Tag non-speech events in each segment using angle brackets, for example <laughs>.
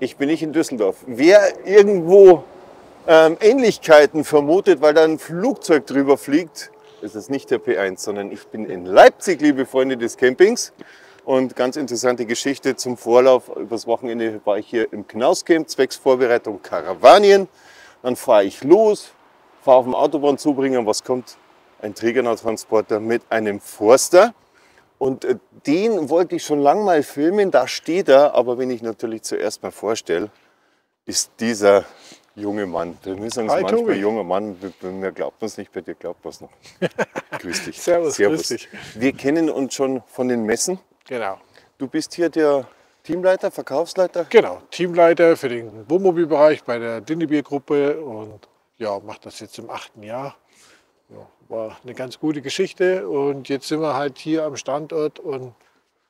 Ich bin nicht in Düsseldorf. Wer irgendwo ähm, Ähnlichkeiten vermutet, weil da ein Flugzeug drüber fliegt, ist es nicht der P1, sondern ich bin in Leipzig, liebe Freunde des Campings. Und ganz interessante Geschichte zum Vorlauf. Übers Wochenende war ich hier im Knauscamp, zwecks Vorbereitung Karawanien. Dann fahre ich los, fahre auf dem Autobahnzubringer und was kommt? Ein Trägernau-Transporter mit einem Forster. Und äh, den wollte ich schon lange mal filmen, da steht er. Aber wenn ich natürlich zuerst mal vorstelle, ist dieser junge Mann. Der ist Hi, manchmal Tobi. junger Mann, bei mir glaubt man es nicht, bei dir glaubt man es noch. <laughs> grüß dich. Servus, grüß dich. Wir kennen uns schon von den Messen. Genau. Du bist hier der Teamleiter, Verkaufsleiter. Genau, Teamleiter für den Wohnmobilbereich bei der Dinnebier-Gruppe und ja, mache das jetzt im achten Jahr. Ja, war eine ganz gute Geschichte und jetzt sind wir halt hier am Standort und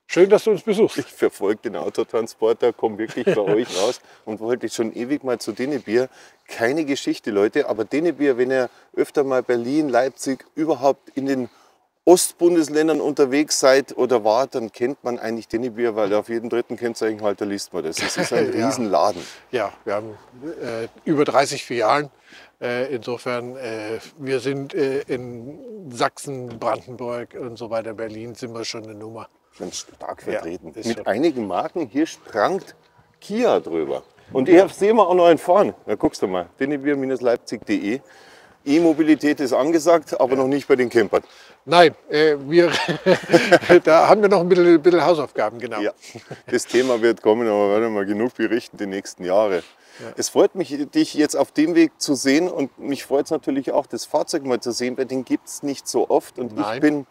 schön, dass du uns besuchst. Ich verfolge den Autotransporter, komme wirklich bei <laughs> euch raus und wollte schon ewig mal zu Dennebier. Keine Geschichte, Leute, aber Dennebier, wenn ihr öfter mal Berlin, Leipzig, überhaupt in den Ostbundesländern unterwegs seid oder wart, dann kennt man eigentlich Dennebier, weil auf jedem dritten Kennzeichenhalter liest man das. Es ist ein <laughs> Ja. Riesenladen. Ja, wir haben äh, über 30 Filialen. Äh, insofern, äh, wir sind äh, in Sachsen, Brandenburg und so weiter, Berlin sind wir schon eine Nummer. Ganz stark Ja, vertreten. ist Mit schon. einigen Marken. Hier sprangt Kia drüber. Und ich sehen wir auch noch einen fahren. Da guckst du mal. dennebier-leipzig.de. E-Mobilität ist angesagt, aber noch nicht bei den Campern. Nein, äh, wir, <laughs> da haben wir noch ein bisschen, bisschen Hausaufgaben, genau. Ja, das Thema wird kommen, aber wir werden mal genug berichten die nächsten Jahre. Es freut mich, dich jetzt auf dem Weg zu sehen und mich freut es natürlich auch, das Fahrzeug mal zu sehen, weil den gibt es nicht so oft und ich Nein. bin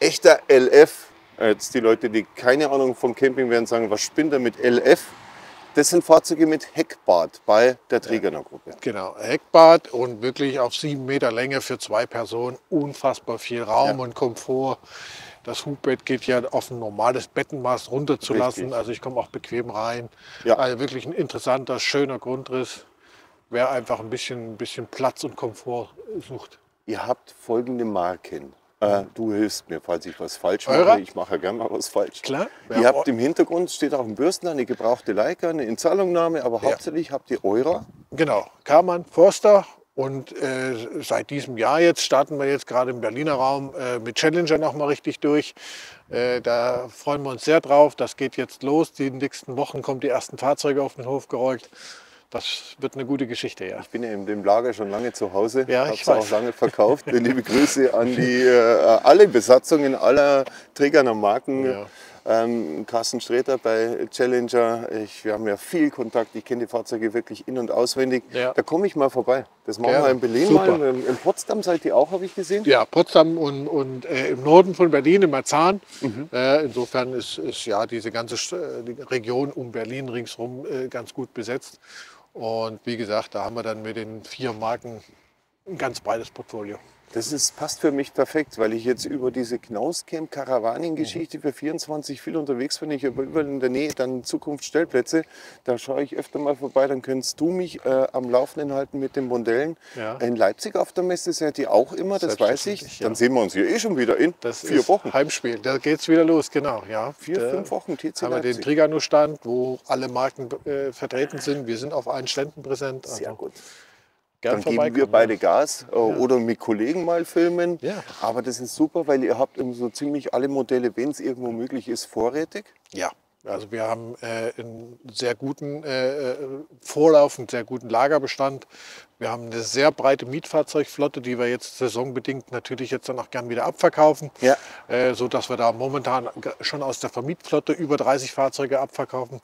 echter LF. Jetzt die Leute, die keine Ahnung vom Camping werden, sagen, was spinnt er mit LF? Das sind Fahrzeuge mit Heckbad bei der Trägerner-Gruppe. Genau, Heckbad und wirklich auf sieben Meter Länge für zwei Personen. Unfassbar viel Raum Ja. und Komfort. Das Hubbett geht ja auf ein normales Bettenmaß runterzulassen. Richtig. Also ich komme auch bequem rein. Ja. Also wirklich ein interessanter, schöner Grundriss. Wer einfach ein bisschen, ein bisschen Platz und Komfort sucht. Ihr habt folgende Marken. Äh, du hilfst mir, falls ich was falsch Eurer? mache. Ich mache ja gerne mal was falsch. Klar. Ihr habt im Hintergrund steht auch ein Bürsten, eine gebrauchte Leica, eine Inzahlungnahme, aber hauptsächlich habt ihr Eurer. Genau, Karmann, Forster. Und äh, seit diesem Jahr jetzt starten wir jetzt gerade im Berliner Raum äh, mit Challenger noch mal richtig durch. Äh, da freuen wir uns sehr drauf. Das geht jetzt los. Die nächsten Wochen kommen die ersten Fahrzeuge auf den Hof gerollt. Das wird eine gute Geschichte, ja. Ich bin ja in dem Lager schon lange zu Hause, Ja, habe ich es auch lange verkauft. <laughs> Liebe Grüße an die äh, alle Besatzungen aller Trägerner Marken. Ja. Ähm, Carsten Sträter bei Challenger. Ich, wir haben ja viel Kontakt. Ich kenne die Fahrzeuge wirklich in- und auswendig. Ja. Da komme ich mal vorbei. Das machen Gerne. wir in Berlin Super. mal. In Potsdam seid ihr auch, habe ich gesehen. Ja, Potsdam und, und äh, im Norden von Berlin, in Marzahn. Mhm. Äh, insofern ist, ist ja diese ganze äh, die Region um Berlin ringsherum äh, ganz gut besetzt. Und wie gesagt, da haben wir dann mit den vier Marken ein ganz breites Portfolio. Das ist, passt für mich perfekt, weil ich jetzt über diese Knauscamp Karawanengeschichte für 24 viel unterwegs bin. Ich habe überall in der Nähe dann in Zukunft Stellplätze. Da schaue ich öfter mal vorbei. Dann könntest du mich äh, am Laufenden halten mit den Modellen. Ja. In Leipzig auf der Messe seid ihr auch immer, das weiß ich. Dann sehen wir uns hier eh schon wieder in Das vier Wochen. Heimspiel. Da geht's wieder los, genau. Ja, Vier, Da fünf Wochen TC haben wir den. Trigano-Stand, wo alle Marken äh, vertreten sind. Wir sind auf allen Ständen präsent. Also Sehr gut. Gern Dann geben wir beide Gas äh, oder mit Kollegen mal filmen. Ja. Aber das ist super, weil ihr habt so ziemlich alle Modelle, wenn es irgendwo möglich ist, vorrätig. Ja, also wir haben äh, einen sehr guten äh, äh, Vorlauf, einen sehr guten Lagerbestand. Wir haben eine sehr breite Mietfahrzeugflotte, die wir jetzt saisonbedingt natürlich jetzt dann auch gern wieder abverkaufen. Ja. Äh, so dass wir da momentan schon aus der Vermietflotte über 30 Fahrzeuge abverkaufen.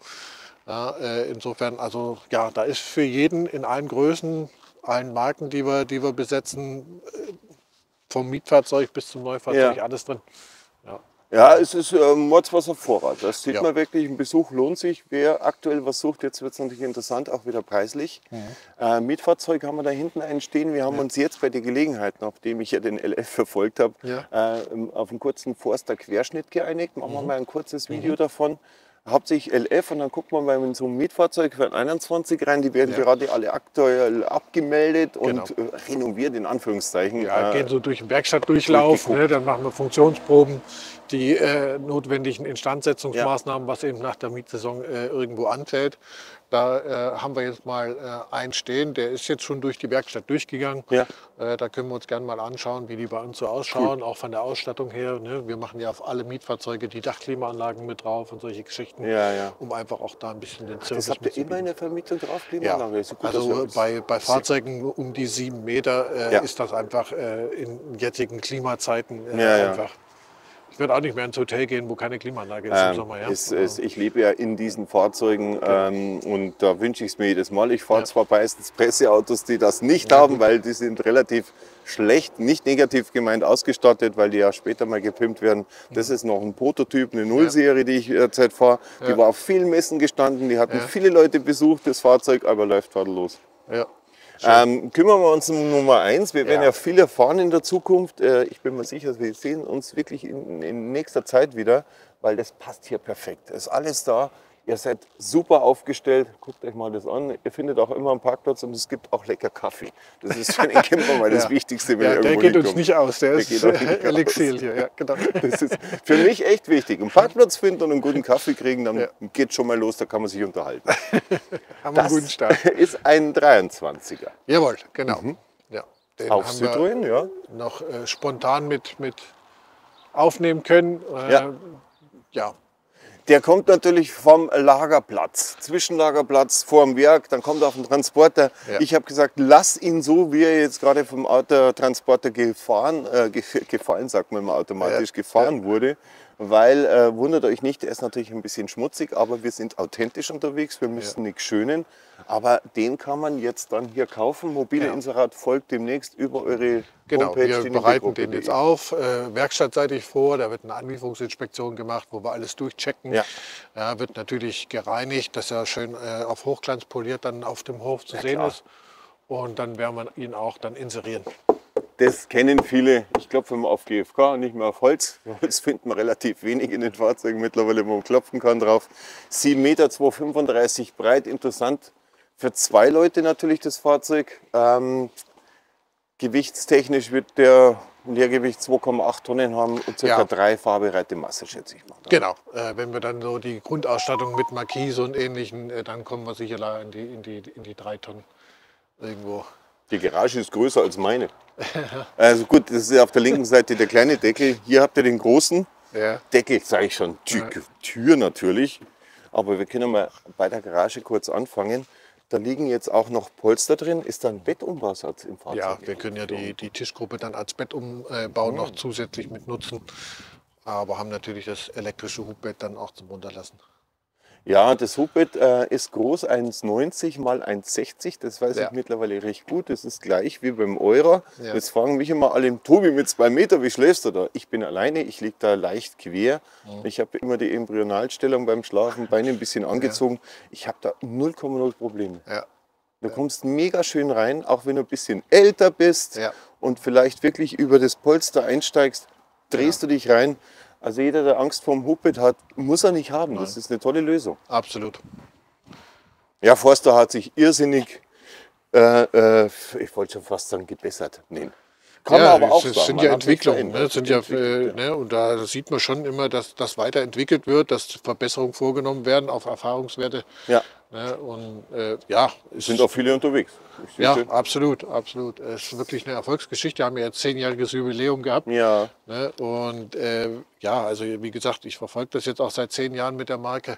Ja, äh, insofern, also ja, da ist für jeden in allen Größen, allen Marken, die wir, die wir besetzen, äh, vom Mietfahrzeug bis zum Neufahrzeug Ja. alles drin. Ja. Ja, es ist äh, Mordswasser Vorrat. Das sieht Ja. man wirklich. Ein Besuch lohnt sich. Wer aktuell was sucht, jetzt wird es natürlich interessant, auch wieder preislich. Mhm. Äh, Mietfahrzeug haben wir da hinten einen stehen. Wir haben uns jetzt bei der Gelegenheit, nachdem ich ja den LF verfolgt habe, Ja. äh, auf einen kurzen Forster Querschnitt geeinigt. Machen Mhm. wir mal ein kurzes Video davon. Hauptsächlich LF und dann guckt man mal in so ein Mietfahrzeug für ein 21 rein. Die werden Ja. gerade alle aktuell abgemeldet Genau. und äh, renoviert in Anführungszeichen. Ja, Äh, gehen so durch den Werkstattdurchlauf, ne, dann machen wir Funktionsproben, die äh, notwendigen Instandsetzungsmaßnahmen, was eben nach der Mietsaison äh, irgendwo anfällt. Da äh, haben wir jetzt mal äh, einen stehen, der ist jetzt schon durch die Werkstatt durchgegangen. Ja. Äh, da können wir uns gerne mal anschauen, wie die bei uns so ausschauen, auch von der Ausstattung her. Ne? Wir machen ja auf alle Mietfahrzeuge die Dachklimaanlagen mit drauf und solche Geschichten, Ja, ja. um einfach auch da ein bisschen den Service Das habt ihr immer in der Vermietung drauf, Ja, Klimaanlage? Ein guter also bei, bei Fahrzeugen um die sieben Meter äh, Ja. ist das einfach äh, in jetzigen Klimazeiten äh, Ja, ja. einfach. Ich würde auch nicht mehr ins Hotel gehen, wo keine Klimaanlage ist im Ähm, Sommer. Ja? es, es, ich lebe ja in diesen Fahrzeugen ähm, und da wünsche ich es mir jedes Mal. Ich fahre zwar meistens Presseautos, die das nicht haben, weil die sind relativ schlecht, nicht negativ gemeint ausgestattet, weil die ja später mal gepimpt werden. Das ist noch ein Prototyp, eine Nullserie, die ich derzeit fahre. Die Ja. war auf vielen Messen gestanden, die hatten Ja. viele Leute besucht, das Fahrzeug, aber läuft tadellos. ja. Ähm, kümmern wir uns um Nummer eins. Wir werden Ja. ja viel erfahren in der Zukunft. Äh, ich bin mir sicher, wir sehen uns wirklich in, in nächster Zeit wieder, weil das passt hier perfekt. Es ist alles da. Ihr seid super aufgestellt. Guckt euch mal das an. Ihr findet auch immer einen Parkplatz und es gibt auch lecker Kaffee. Das ist für den Camper mal <laughs> das Ja. Wichtigste, wenn ja, der geht uns nicht aus, der, Der ist nicht Elixir hier. Ja, genau. <laughs> Das ist für mich echt wichtig. Einen Parkplatz finden und einen guten Kaffee kriegen, dann Ja. geht schon mal los, da kann man sich unterhalten. <laughs> Haben wir einen guten Start. ist ein 23er. Jawohl, genau. Ja, den Mhm. Auf haben wir Citroën, ja. noch äh, spontan mit, mit aufnehmen können. Äh, Ja. ja, Der kommt natürlich vom Lagerplatz, Zwischenlagerplatz vor dem Werk, dann kommt er auf den Transporter. Ja. Ich habe gesagt, lass ihn so, wie er jetzt gerade vom Autotransporter gefahren, äh, ge <laughs> gefallen, sagt man immer automatisch, Ja. gefahren wurde. Weil, äh, wundert euch nicht, er ist natürlich ein bisschen schmutzig, aber wir sind authentisch unterwegs, wir müssen nichts schönen. Aber den kann man jetzt dann hier kaufen. Mobile Ja. Inserat folgt demnächst über eure Genau, Homepage. wir die bereiten den jetzt auf, äh, werkstattseitig vor. Da wird eine Anlieferungsinspektion gemacht, wo wir alles durchchecken. Ja. Ja, wird natürlich gereinigt, dass er schön äh, auf Hochglanz poliert dann auf dem Hof zu sehen klar. ist. Und dann werden wir ihn auch dann inserieren. Das kennen viele. Ich klopfe immer auf GFK, nicht mehr auf Holz. <laughs> Holz findet man relativ wenig in den Fahrzeugen mittlerweile, wo man klopfen kann drauf. 7,235 Meter breit, interessant. Für zwei Leute natürlich das Fahrzeug. Ähm, gewichtstechnisch wird der Leergewicht 2,8 Tonnen haben und circa Ja. drei fahrbereite Masse, schätze ich mal. Genau, äh, wenn wir dann so die Grundausstattung mit Markise und ähnlichen, äh, dann kommen wir sicher in die, in, die, in die drei Tonnen irgendwo. Die Garage ist größer als meine. Also gut, das ist auf der linken Seite der kleine Deckel. Hier habt ihr den großen. Ja. Deckel, sage ich schon, Tür, Tür natürlich. Aber wir können mal bei der Garage kurz anfangen. Da liegen jetzt auch noch Polster drin. Ist da ein Bettumbausatz im Fahrzeug? Ja, wir können ja die, die Tischgruppe dann als Bett umbauen, noch zusätzlich mit nutzen. Aber haben natürlich das elektrische Hubbett dann auch zum Runterlassen. Ja, das Hubbett äh, ist groß, 1,90 mal 1,60. Das weiß Ja. ich mittlerweile recht gut. Das ist gleich wie beim Eurer. Ja. Jetzt fragen mich immer alle, Tobi, mit zwei Meter, wie schläfst du da? Ich bin alleine, ich liege da leicht quer. Ich habe immer die Embryonalstellung beim Schlafen, Beine ein bisschen angezogen. Ich habe da 0,0 Probleme. Ja. Du kommst mega schön rein, auch wenn du ein bisschen älter bist Ja. und vielleicht wirklich über das Polster einsteigst, drehst du dich rein. Also jeder, der Angst vorm Hubbett hat, muss er nicht haben. Das ist eine tolle Lösung. Absolut. Ja, Forster hat sich irrsinnig, äh, äh, ich wollte schon fast sagen, gebessert. Nein. Kann ja, man aber auch es sagen. sind ja Entwicklungen. Ne? sind ja, äh, ne? Und da sieht man schon immer, dass das weiterentwickelt wird, dass Verbesserungen vorgenommen werden auf Erfahrungswerte. Ja, Ne? Und äh, ja, es sind auch viele unterwegs. Ja, absolut, absolut. Es ist wirklich eine Erfolgsgeschichte. Wir haben ja jetzt zehnjähriges Jubiläum gehabt. Ja, Ne? Und äh, ja, also wie gesagt, ich verfolge das jetzt auch seit zehn Jahren mit der Marke.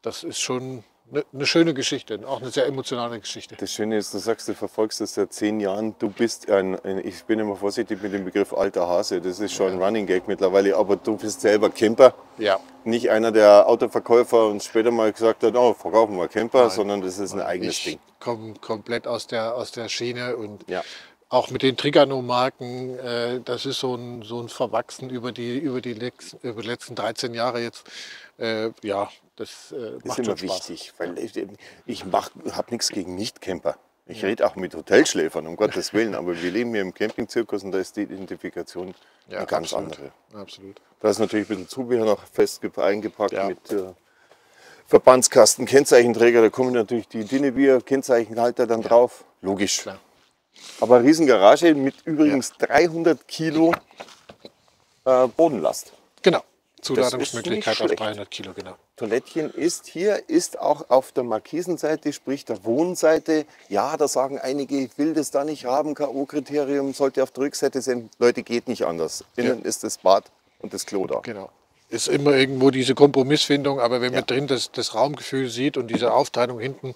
Das ist schon eine, eine schöne Geschichte, auch eine sehr emotionale Geschichte. das Schöne ist, du sagst, du verfolgst das seit zehn Jahren. Du bist ein, ein ich bin immer vorsichtig mit dem Begriff alter Hase. Das ist schon ein Running Gag mittlerweile, aber du bist selber Camper. Ja, Nicht einer, der Autoverkäufer und später mal gesagt hat, oh, verkaufen wir Camper, sondern das ist ein eigenes ich Ding. komme komplett aus der, aus der Schiene und Ja. Auch mit den Trigano-Marken, äh, das ist so ein, so ein Verwachsen über die, über, die lex, über die letzten 13 Jahre jetzt. Äh, ja, das äh, Das macht ist immer Spaß. wichtig, weil ich, ich habe nichts gegen Nicht-Camper. Ich rede auch mit Hotelschläfern, um Gottes Willen, aber wir leben hier im Campingzirkus und da ist die Identifikation Ja, eine ganz absolut. andere. Absolut. Da ist natürlich ein bisschen Zubehör noch fest ge- eingepackt Ja. mit äh, Verbandskasten, Kennzeichenträger, da kommen natürlich die Dinnebier, Kennzeichenhalter dann drauf. Logisch. Klar. Aber Riesengarage mit übrigens 300 Kilo äh, Bodenlast. Genau. Zuladungsmöglichkeit auf schlecht. 300 Kilo, genau. Toilettchen ist hier, ist auch auf der Markisenseite, sprich der Wohnseite. Ja, da sagen einige, ich will das da nicht haben, K.O.-Kriterium sollte auf der Rückseite sein. Leute, geht nicht anders. Innen ist das Bad und das Klo da. Genau. Ist immer irgendwo diese Kompromissfindung, aber wenn Ja. man drin das, das Raumgefühl sieht und diese Aufteilung hinten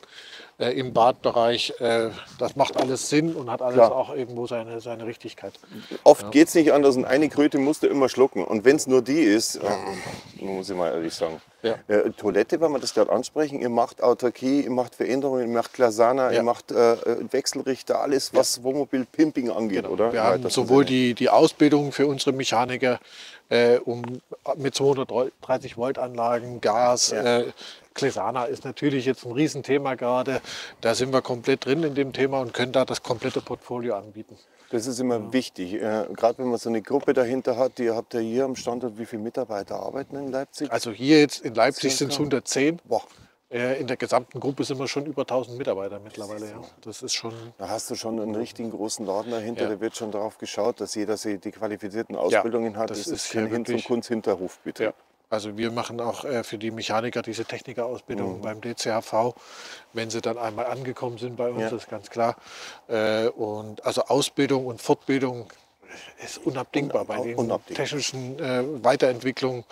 äh, im Badbereich, äh, das macht alles Sinn und hat alles Klar. auch irgendwo seine, seine Richtigkeit. Oft geht es nicht anders und eine Kröte musst du immer schlucken. Und wenn es nur die ist, äh, muss ich mal ehrlich sagen. Ja. Äh, Toilette, wenn wir das gerade ansprechen, ihr macht Autarkie, ihr macht Veränderungen, ihr macht Glasana, ihr Ja. macht äh, äh, Wechselrichter, alles was Wohnmobil Pimping angeht, oder? Genau. Wir Im haben sowohl die, die Ausbildung für unsere Mechaniker äh, um, mit 230 Volt Anlagen, Gas. Ja. Klesana ist natürlich jetzt ein Riesenthema gerade. Da sind wir komplett drin in dem Thema und können da das komplette Portfolio anbieten. Das ist immer wichtig. Äh, Gerade wenn man so eine Gruppe dahinter hat, die habt ihr hier am Standort, wie viele Mitarbeiter arbeiten in Leipzig? Also hier jetzt in Leipzig sind es Circa. 110. Boah, Äh, In der gesamten Gruppe sind wir schon über 1000 Mitarbeiter mittlerweile. Ja. Das ist schon da hast du schon einen richtigen großen Laden dahinter. Ja. Da wird schon darauf geschaut, dass jeder sie- die qualifizierten Ausbildungen hat. das Das, ist ist kein Hin zum Kunsthinterhofbetrieb. Ja. Also wir machen auch äh, für die Mechaniker diese Technikerausbildung Mhm. beim DCHV, wenn sie dann einmal angekommen sind bei uns, Ja. das ist ganz klar. Äh, und also Ausbildung und Fortbildung ist unabdingbar bei den Unabdingbar. technischen äh, Weiterentwicklungen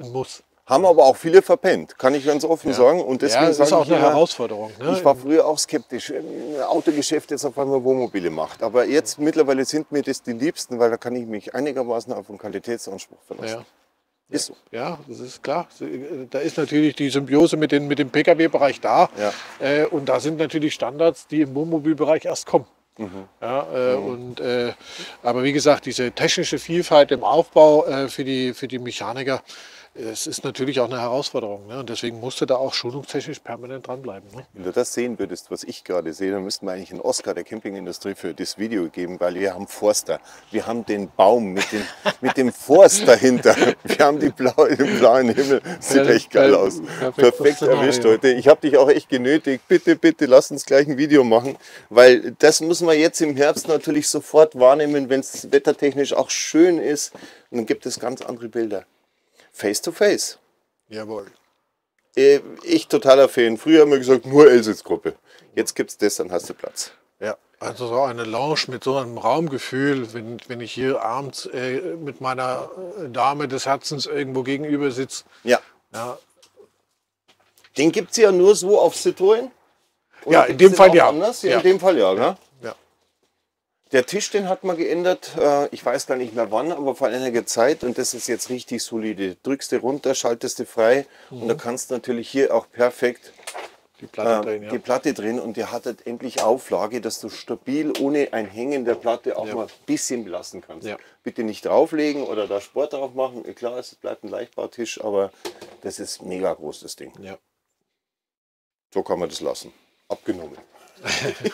ein Muss. Haben aber auch viele verpennt, kann ich ganz offen sagen. Und deswegen ja, das ist auch eine immer, Herausforderung. Ne? Ich war früher auch skeptisch. Ein Autogeschäft jetzt auf einmal Wohnmobile macht. Aber jetzt mittlerweile sind mir das die Liebsten, weil da kann ich mich einigermaßen auf einen Qualitätsanspruch verlassen. ja. Ist so. Ja, das ist klar. Da ist natürlich die Symbiose mit, den, mit dem Pkw-Bereich da. Ja. Äh, und da sind natürlich Standards, die im Wohnmobilbereich erst kommen. Ja, äh, und, äh, aber wie gesagt, diese technische Vielfalt im Aufbau äh, für, die, für die Mechaniker, es ist natürlich auch eine Herausforderung. Ne? Und deswegen musste da auch schulungstechnisch permanent dranbleiben. Ne? Wenn du das sehen würdest, was ich gerade sehe, dann müssten wir eigentlich einen Oscar der Campingindustrie für das Video geben, weil wir haben Forster. Wir haben den Baum mit dem, <laughs> mit dem Forst dahinter. Wir haben die blaue, den blauen Himmel. Sieht Per- echt geil aus. Perfekt erwischt heute. Ich habe dich auch echt genötigt. Bitte, bitte, lass uns gleich ein Video machen, weil das müssen wir jetzt im Herbst natürlich sofort wahrnehmen, wenn es wettertechnisch auch schön ist. Und dann gibt es ganz andere Bilder. Face to face. Jawohl. Äh, Ich totaler Fan. Früher haben wir gesagt, nur Elsitzgruppe. Jetzt gibt es das, dann hast du Platz. Ja, also so eine Lounge mit so einem Raumgefühl, wenn, wenn ich hier abends äh, mit meiner äh, Dame des Herzens irgendwo gegenüber sitze. Ja. Ja, Den gibt es ja nur so auf Citroën. Oder Ja, in dem Fall ja. Anders? Ja. In dem Fall ja. Ja. Der Tisch, den hat man geändert. äh, Ich weiß gar nicht mehr wann, aber vor einiger Zeit. Und das ist jetzt richtig solide. Drückst du runter, schaltest du frei. Und da kannst du natürlich hier auch perfekt Die Platte äh, drehen, ja. die Platte drin. Und die hat halt endlich Auflage, dass du stabil ohne ein Hängen der Platte auch Ja. mal ein bisschen belassen kannst. Ja. Bitte nicht drauflegen oder da Sport drauf machen. Klar, es bleibt ein Leichtbautisch, aber das ist mega groß, das Ding. ja. So kann man das lassen. Abgenommen. <laughs>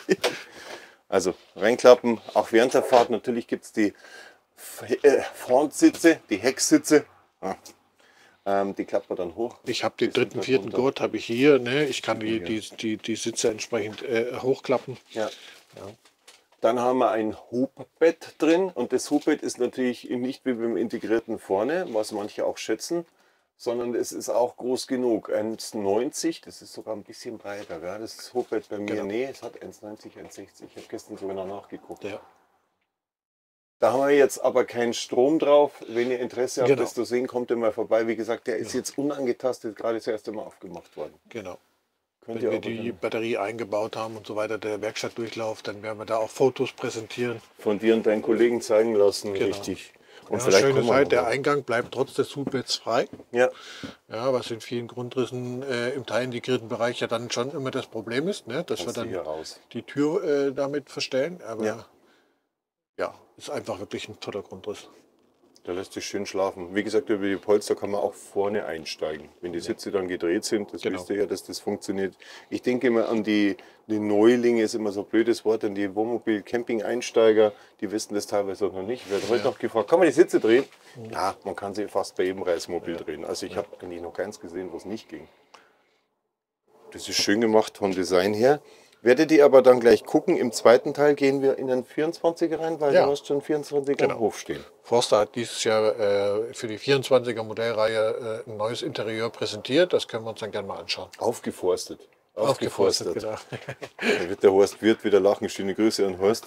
also reinklappen, auch während der Fahrt. Natürlich gibt es die äh, Frontsitze, die Hecksitze. Ah. Ähm, die klappt man dann hoch. Ich habe den dritten, vierten. Gurt habe ich hier. Ne? Ich kann die, die, die, die Sitze entsprechend äh, hochklappen. Ja. Dann haben wir ein Hubbett drin und das Hubbett ist natürlich nicht wie beim integrierten vorne, was manche auch schätzen, sondern es ist auch groß genug. 1,90, das ist sogar ein bisschen breiter. Gell? Das Hubbett bei mir, Genau. nee, es hat 1,90, 1,60. Ich habe gestern sogar noch nachgeguckt. Ja. Da haben wir jetzt aber keinen Strom drauf. Wenn ihr Interesse habt, Genau. das zu sehen, kommt ihr mal vorbei. Wie gesagt, der ist jetzt unangetastet, gerade das erste Mal aufgemacht worden. Genau. Könnt Wenn wir die Batterie eingebaut haben und so weiter, der Werkstattdurchlauf, dann werden wir da auch Fotos präsentieren. von dir und deinen Kollegen zeigen lassen. Genau. Richtig. Und Ja, vielleicht schön kommen ist wir halt, noch der. Eingang bleibt trotz des Hubbetts frei. Ja, Ja, was in vielen Grundrissen äh, im teilintegrierten Bereich ja dann schon immer das Problem ist, ne? dass wir musst du dann die Tür äh, damit verstellen. Aber Ja. ja. ist einfach wirklich ein toller Grundriss. Da lässt sich schön schlafen. Wie gesagt, über die Polster kann man auch vorne einsteigen. Wenn die Sitze dann gedreht sind, das Genau. wisst ihr ja, dass das funktioniert. Ich denke immer an die, die Neulinge, ist immer so ein blödes Wort, an die Wohnmobil-Camping-Einsteiger, die wissen das teilweise auch noch nicht. Ich werde heute noch gefragt, kann man die Sitze drehen? Ja, man kann sie fast bei jedem Reismobil drehen. Also ich habe eigentlich noch keins gesehen, wo es nicht ging. Das ist schön gemacht vom Design her. Werdet ihr aber dann gleich gucken, im zweiten Teil gehen wir in den 24er rein, weil Ja. du hast schon 24er Genau. am Hof stehen. Forster hat dieses Jahr äh, für die 24er Modellreihe äh, ein neues Interieur präsentiert. Das können wir uns dann gerne mal anschauen. Aufgeforstet. Aufgeforstet, genau. <laughs> Da wird der Horst Wirt wieder lachen. Schöne Grüße an Horst.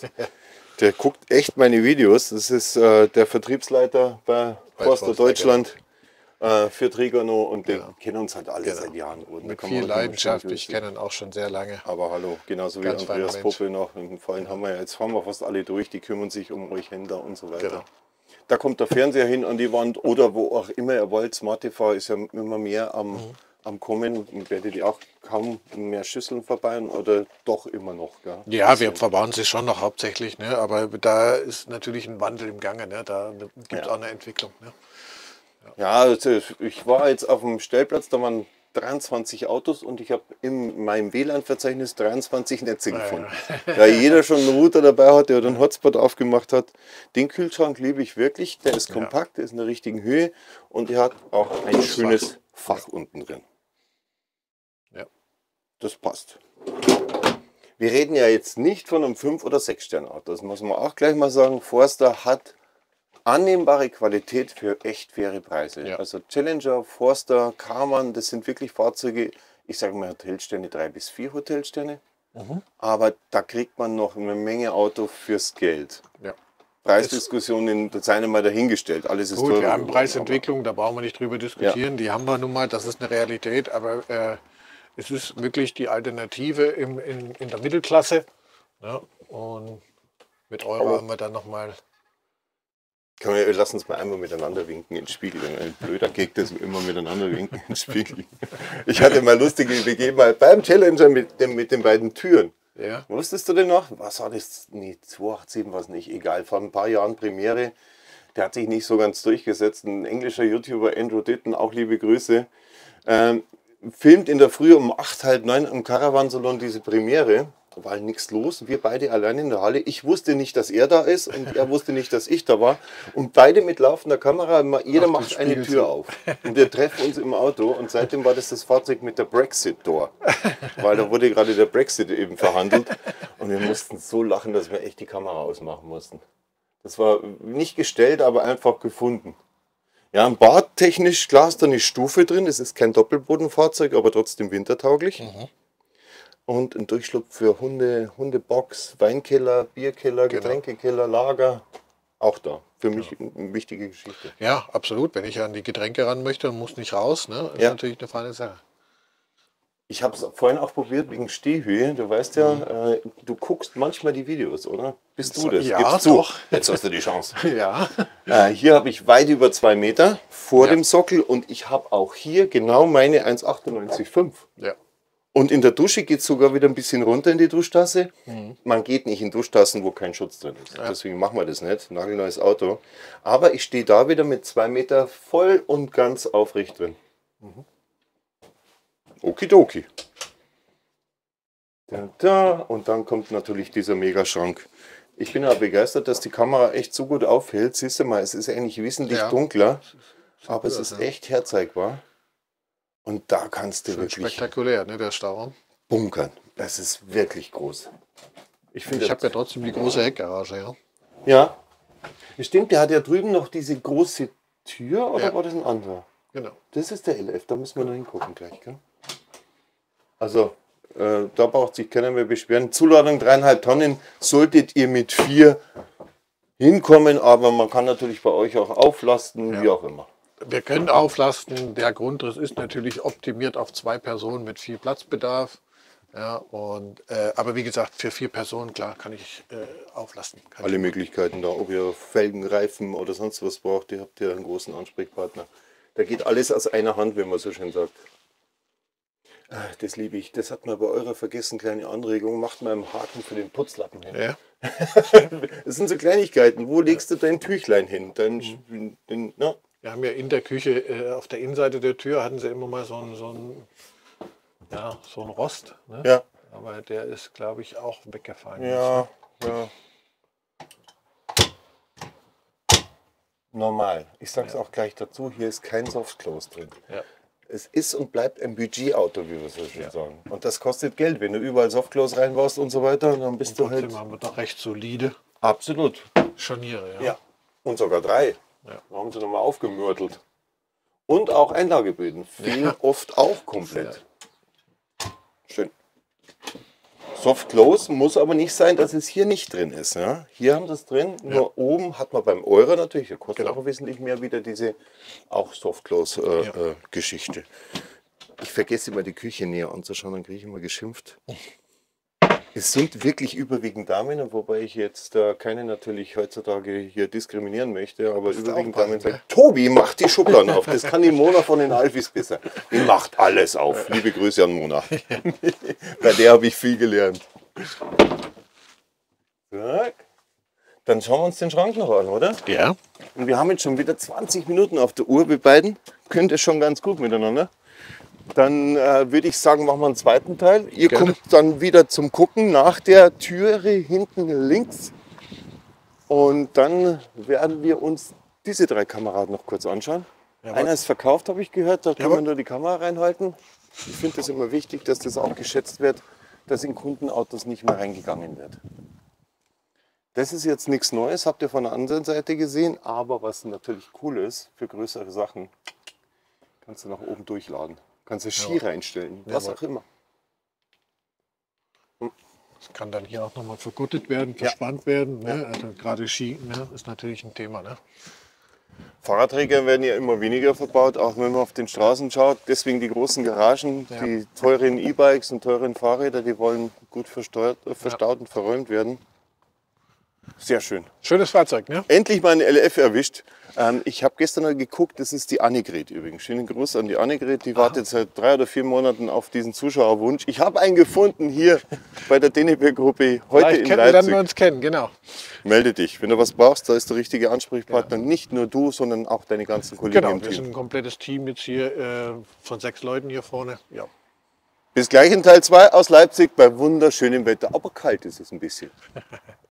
Der guckt echt meine Videos. Das ist äh, der Vertriebsleiter bei, Bei Forster Forster, Deutschland äh, für Trigano und wir Genau. kennen uns halt alle Genau. seit Jahren. Und Mit viel Leidenschaft. Ich kenne ihn auch schon sehr lange. Aber hallo, genauso wie Ganz feiner Andreas. Poppe noch. Im Fallen haben wir ja, jetzt fahren wir fast alle durch, die kümmern sich um euch Händler und so weiter. Genau. Da kommt der Fernseher hin an die Wand oder wo auch immer ihr wollt. Smart TV ist ja immer mehr am, Mhm. am Kommen und werdet ihr auch kaum mehr Schüsseln verbauen oder doch immer noch. Gell? Ja, wir verbauen sie schon noch hauptsächlich, ne? aber da ist natürlich ein Wandel im Gange. Ne? Da gibt es Ja. auch eine Entwicklung. Ne? Ja, also ich war jetzt auf dem Stellplatz, da waren 23 Autos und ich habe in meinem WLAN-Verzeichnis 23 Netze Ja, gefunden. Da jeder schon einen Router dabei hat, der einen Hotspot aufgemacht hat. Den Kühlschrank liebe ich wirklich. Der ist kompakt, der ist in der richtigen Höhe und der hat auch ein schönes Fach unten drin. Ja. Das passt. Wir reden ja jetzt nicht von einem 5- oder 6-Stern-Auto. Das muss man auch gleich mal sagen. Forster hat annehmbare Qualität für echt faire Preise. Ja. Also Challenger, Forster, Karmann, das sind wirklich Fahrzeuge, ich sage mal Hotelsterne, drei bis vier Hotelsterne. Mhm. Aber da kriegt man noch eine Menge Auto fürs Geld. Ja. Preisdiskussionen, das seien mal dahingestellt. Alles ist Gut, teurer wir haben Preisentwicklung, da brauchen wir nicht drüber diskutieren. Die haben wir nun mal, das ist eine Realität, aber äh, es ist wirklich die Alternative im, in, in der Mittelklasse. Ne? Und mit Euro Aber- haben wir dann nochmal. Kann man, lass uns mal einmal miteinander winken ins Spiegel. Ein blöder Gag, das wir immer miteinander winken ins Spiegel. Ich hatte mal lustige, wir mal beim Challenger mit, dem, mit den beiden Türen. Ja, Wusstest du denn noch? Was war das? Nee, 287 war es nicht. Egal, vor ein paar Jahren Premiere. Der hat sich nicht so ganz durchgesetzt. Ein englischer YouTuber, Andrew Ditton, auch liebe Grüße. Ähm, filmt in der Früh um 8, halb 9 am Caravansalon diese Premiere. Da war nichts los. Wir beide allein in der Halle. Ich wusste nicht, dass er da ist und er wusste nicht, dass ich da war. Und beide mit laufender Kamera, jeder Ach, macht eine Tür zu. auf. Und wir treffen uns im Auto und seitdem war das das Fahrzeug mit der Brexit-Door. Weil da wurde gerade der Brexit eben verhandelt. Und wir mussten so lachen, dass wir echt die Kamera ausmachen mussten. Das war nicht gestellt, aber einfach gefunden. Ja, ein Badtechnisch, klar ist da eine Stufe drin. Es ist kein Doppelbodenfahrzeug, aber trotzdem wintertauglich. Und ein Durchschlupf für Hunde, Hundebox, Weinkeller, Bierkeller, Getränkekeller, Lager. Auch da. Für mich eine wichtige Geschichte. ja, absolut. Wenn ich an die Getränke ran möchte und muss nicht raus, ne? ist Ja. natürlich eine feine Sache. Ich habe es vorhin auch probiert wegen Stehhöhe. Du weißt ja, äh, du guckst manchmal die Videos, oder? Bist du das? Ja, Gib's zu. doch. Jetzt hast du die Chance. <laughs> Ja, Äh, hier habe ich weit über zwei Meter vor Ja. dem Sockel und ich habe auch hier genau meine 1,98,5. ja. Und in der Dusche geht es sogar wieder ein bisschen runter in die Duschtasse. Man geht nicht in Duschtassen, wo kein Schutz drin ist. Deswegen machen wir das nicht. Nagelneues Auto. Aber ich stehe da wieder mit zwei Meter voll und ganz aufrecht drin. Okidoki. Da, da. Und dann kommt natürlich dieser Megaschrank. Ich bin aber begeistert, dass die Kamera echt so gut aufhält. Siehst du mal, es ist eigentlich wesentlich Ja. dunkler, aber es ist echt herzeigbar. Und da kannst du Schon wirklich spektakulär, ne, der Stauraum. bunkern. Das ist wirklich groß. Ich finde, Ich habe ja trotzdem die große Heckgarage, ja. ja. Stimmt, der hat ja drüben noch diese große Tür oder Ja. war das ein anderer? Genau. Das ist der LF, da müssen wir noch hingucken gleich. Gell? Also, äh, da braucht sich keiner mehr beschweren. Zuladung dreieinhalb Tonnen solltet ihr mit vier hinkommen, aber man kann natürlich bei euch auch auflasten, wie auch immer. Wir können auflasten. Der Grundriss ist natürlich optimiert auf zwei Personen mit viel Platzbedarf. Ja, und, äh, aber wie gesagt, für vier Personen, klar, kann ich äh, auflasten. Kann Alle Möglichkeiten da, ob ihr Felgen, Reifen oder sonst was braucht, ihr habt ja einen großen Ansprechpartner. Da geht alles aus einer Hand, wenn man so schön sagt. Ah, Das liebe ich. Das hat man bei eurer vergessen, kleine Anregung. Macht mal einen Haken für den Putzlappen hin. Ja, <laughs> Das sind so Kleinigkeiten. Wo legst du dein Tüchlein hin? Dein, den, na? wir haben ja in der Küche, äh, auf der Innenseite der Tür hatten sie immer mal so einen, so ja, so Rost. Ne? Ja, Aber der ist, glaube ich, auch weggefallen. ja, ja. Normal. Ich sag's auch gleich dazu, hier ist kein Softclose drin. Ja. Es ist und bleibt ein Budgetauto, wie wir so schön sagen. Und das kostet Geld. Wenn du überall Softclose reinbaust und so weiter, dann bist du halt. Trotzdem haben wir doch recht solide Absolut. Scharniere. Ja. Ja. Und sogar drei. Ja. Da haben sie nochmal aufgemörtelt. Und auch Einlageböden. Fehlen oft auch komplett. Schön. Soft Close muss aber nicht sein, dass es hier nicht drin ist. Ja? Hier haben sie es drin, nur oben hat man beim Euro natürlich, der kostet Genau. auch wesentlich mehr wieder diese auch Soft Close äh, Ja. äh, Geschichte. Ich vergesse immer die Küche näher anzuschauen, dann kriege ich immer geschimpft. <laughs> Es sind wirklich überwiegend Damen, wobei ich jetzt äh, keine natürlich heutzutage hier diskriminieren möchte, aber überwiegend Damen sagen, Tobi, mach die Schubladen auf. Das kann die Mona von den Alfis besser. Die macht alles auf. Liebe Grüße an Mona. <laughs> Bei der habe ich viel gelernt. Dann schauen wir uns den Schrank noch an, oder? ja. Und wir haben jetzt schon wieder 20 Minuten auf der Uhr, wir beiden. Könnte schon ganz gut miteinander. Dann äh, würde ich sagen, machen wir einen zweiten Teil. Ihr Gerne. kommt dann wieder zum Gucken nach der Türe hinten links. Und dann werden wir uns diese drei Kameraden noch kurz anschauen. Jawohl. Einer ist verkauft, habe ich gehört. Da kann man nur die Kamera reinhalten. Ich finde das immer wichtig, dass das auch geschätzt wird, dass in Kundenautos nicht mehr reingegangen wird. Das ist jetzt nichts Neues, habt ihr von der anderen Seite gesehen. Aber was natürlich cool ist für größere Sachen, kannst du nach oben durchladen. Kannst du Ski reinstellen, was Jawohl. auch immer. Das kann dann hier auch nochmal verguttet werden, verspannt werden. Ne? Also gerade Ski ne? ist natürlich ein Thema. Ne? Fahrradträger werden ja immer weniger verbaut, auch wenn man auf den Straßen schaut. Deswegen die großen Garagen, Ja. die teuren E-Bikes und teuren Fahrräder, die wollen gut äh, verstaut und verräumt werden. Sehr schön. Schönes Fahrzeug, ne? Endlich mal eine LF erwischt. Ähm, ich habe gestern mal geguckt, das ist die Annegret übrigens. Schönen Gruß an die Annegret, die wartet seit drei oder vier Monaten auf diesen Zuschauerwunsch. Ich habe einen gefunden hier bei der Deneberg-Gruppe heute Vielleicht in kennen, lernen Leipzig. wir uns kennen, genau. Melde dich, wenn du was brauchst, da ist der richtige Ansprechpartner. Nicht nur du, sondern auch deine ganzen Kollegen Genau, im wir sind Team. ein komplettes Team jetzt hier äh, von sechs Leuten hier vorne. Ja. Bis gleich in Teil 2 aus Leipzig bei wunderschönem Wetter. Aber kalt ist es ein bisschen. <laughs>